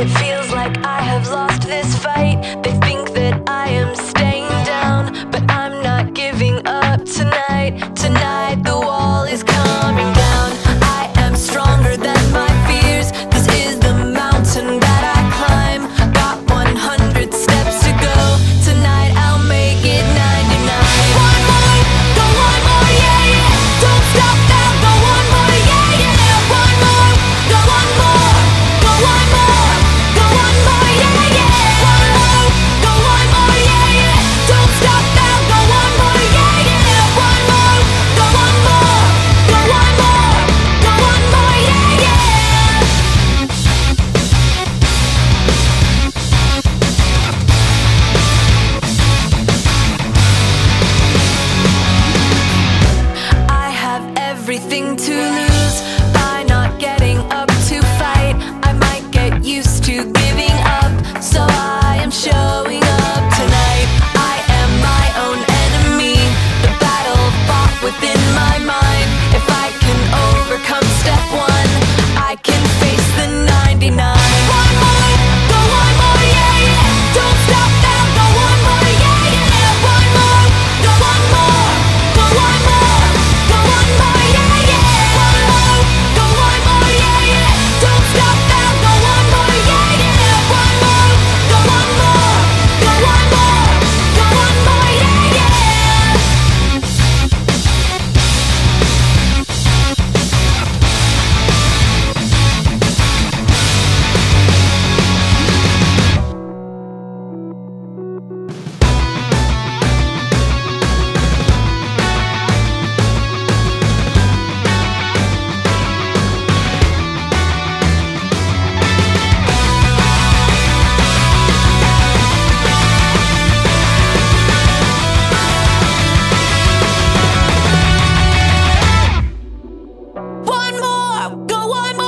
It feels like I have lost this fight. one more.